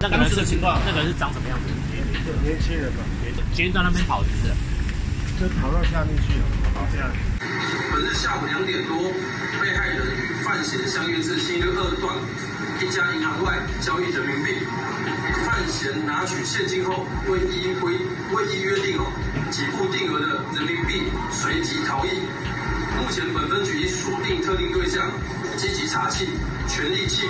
那个人是情况，那个人是长什么样子？年年轻人嘛，年轻人那边跑是不是？就跑到下面去了，跑这样。本日下午两点多，被害人范闲相约至新约二段一家银行外交易人民币，范闲拿取现金后，为一规锁定特定对象，积极查气，全力气。